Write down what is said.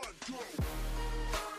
one, go.